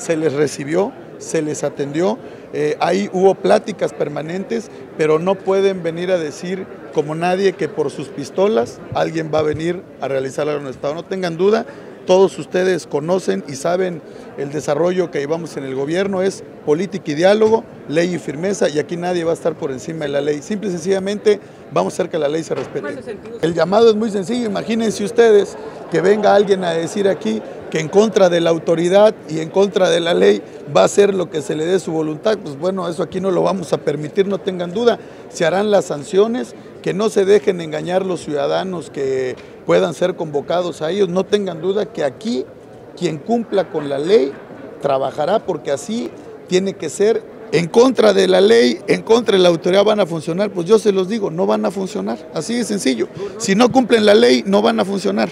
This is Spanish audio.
se les recibió, se les atendió, eh, ahí hubo pláticas permanentes, pero no pueden venir a decir como nadie que por sus pistolas alguien va a venir a realizar algo en el Estado. No tengan duda, todos ustedes conocen y saben el desarrollo que llevamos en el gobierno, es política y diálogo, ley y firmeza, y aquí nadie va a estar por encima de la ley. Simple y sencillamente vamos a hacer que la ley se respete. El llamado es muy sencillo, imagínense ustedes que venga alguien a decir aquí que en contra de la autoridad y en contra de la ley va a hacer lo que se le dé su voluntad, pues bueno, eso aquí no lo vamos a permitir, no tengan duda, se harán las sanciones, que no se dejen engañar los ciudadanos que puedan ser convocados a ellos, no tengan duda que aquí quien cumpla con la ley trabajará porque así tiene que ser en contra de la ley, en contra de la autoridad van a funcionar, pues yo se los digo, no van a funcionar, así de sencillo. Si no cumplen la ley, no van a funcionar.